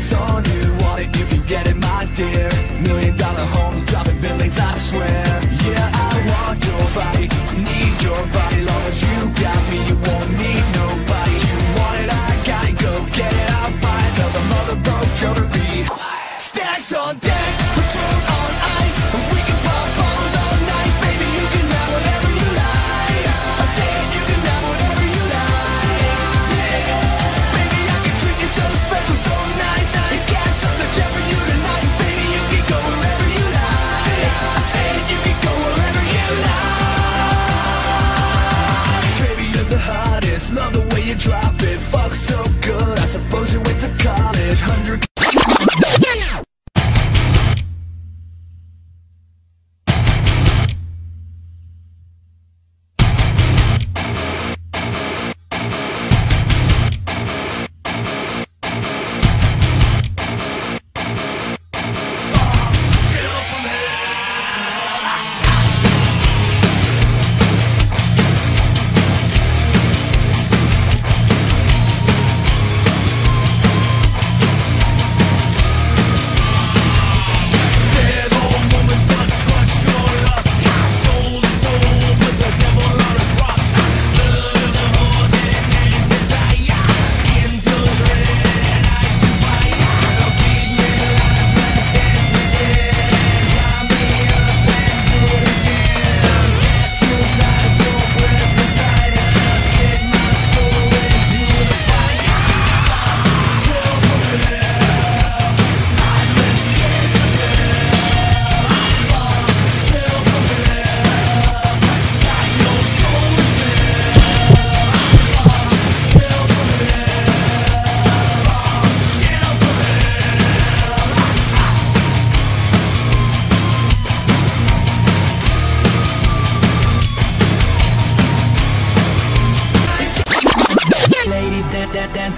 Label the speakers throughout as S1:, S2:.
S1: It's on you, want it, you can get it, my dear?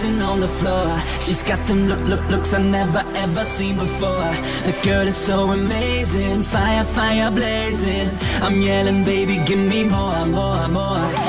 S2: dancing on the floor. She's got them look, look, looks I never ever seen before. The girl is so amazing, fire, fire blazing. I'm yelling, baby, give me more, more, more.